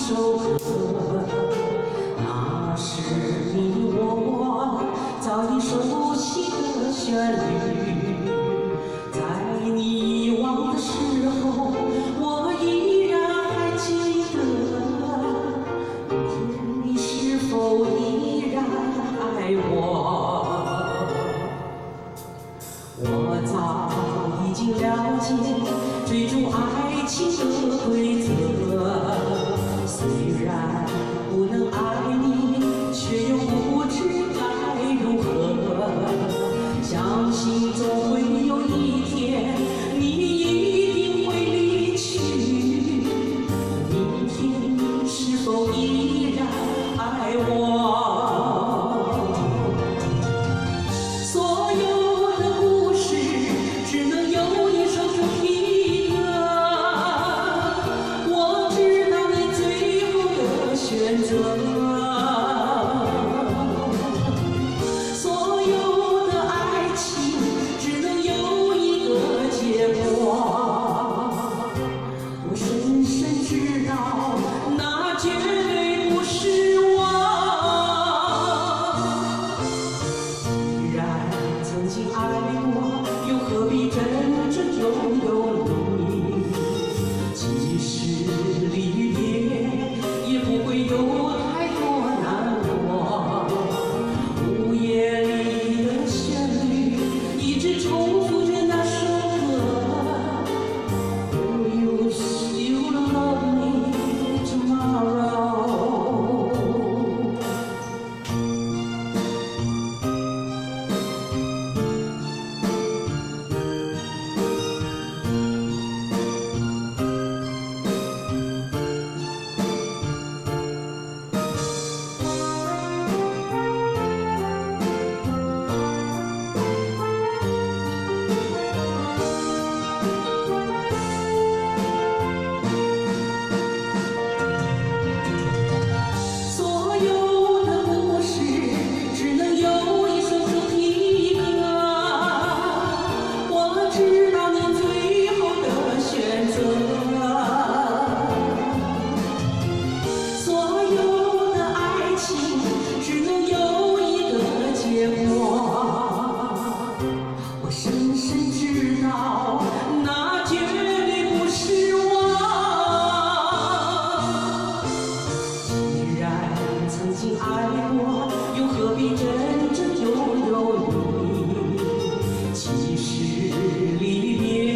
首歌，那是你我早已熟悉的旋律。在你遗忘的时候，我依然还记得。你是否依然爱我？我早已经了解追逐爱情的规则，虽然不能爱你，却又不知该如何。相信总会有一天，你一定会离去。明天你是否依然爱我？ 너 무. 爱过又何必真正拥有你？其实离别